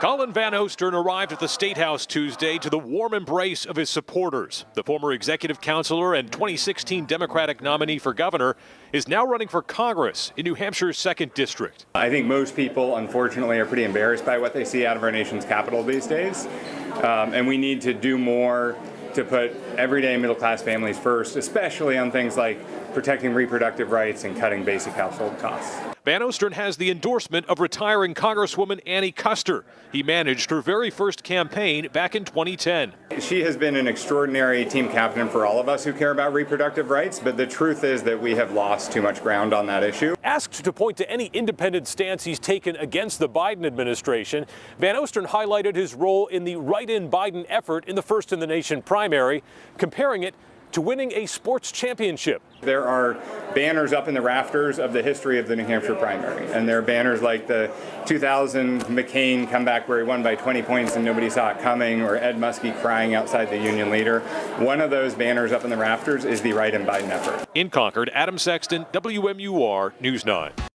Colin Van Ostern arrived at the State House Tuesday to the warm embrace of his supporters. The former executive councilor and 2016 Democratic nominee for governor is now running for Congress in New Hampshire's 2nd District. I think most people, unfortunately, are pretty embarrassed by what they see out of our nation's capital these days. Um, and we need to do more to put everyday middle class families first, especially on things like protecting reproductive rights and cutting basic household costs. Van Ostern has the endorsement of retiring Congresswoman Annie Kuster. He managed her very first campaign back in 2010. She has been an extraordinary team captain for all of us who care about reproductive rights, but the truth is that we have lost too much ground on that issue. Asked to point to any independent stance he's taken against the Biden administration, Van Ostern highlighted his role in the write in Biden effort in the first in the nation primary, comparing it to winning a sports championship. There are banners up in the rafters of the history of the New Hampshire primary, and there are banners like the 2000 McCain comeback where he won by 20 points and nobody saw it coming, or Ed Muskie crying outside the union leader. One of those banners up in the rafters is the Write in Biden effort. In Concord, Adam Sexton, WMUR News 9.